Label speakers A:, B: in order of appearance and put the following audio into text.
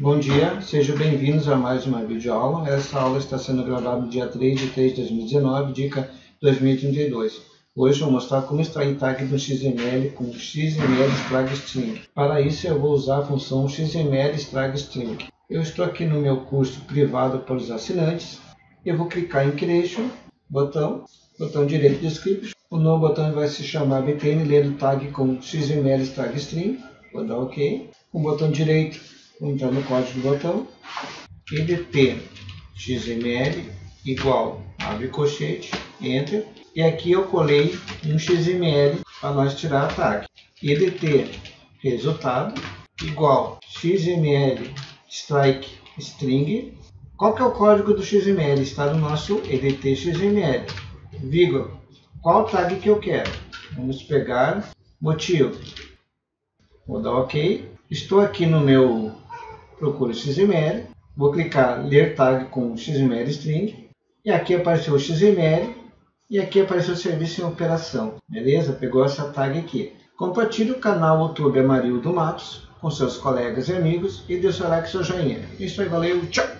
A: Bom dia, sejam bem-vindos a mais uma videoaula. Essa aula está sendo gravada no dia 3 de 3 de 2019, dica 2032. Hoje eu vou mostrar como extrair tag do XML com XML Extract String. Para isso eu vou usar a função XML Extract String. Eu estou aqui no meu curso privado para os assinantes. Eu vou clicar em Creation, botão, botão direito de script. O novo botão vai se chamar btn lendo tag com XML Extract String. Vou dar OK. O botão direito, entrar no código do botão. edt xml igual abre colchete, enter e aqui eu colei um XML para nós tirar a tag. EDT resultado igual XML strike string. Qual que é o código do XML? Está no nosso EDT XML. Vírgula. Qual tag que eu quero? Vamos pegar motivo. Vou dar OK. Estou aqui no meu procura XML. Vou clicar ler tag com XML string. E aqui apareceu o XML e aqui apareceu o serviço em operação, beleza? Pegou essa tag aqui. Compartilhe o canal YouTube Amarildo Matos com seus colegas e amigos e dê seu like e seu joinha. Isso aí, valeu, tchau!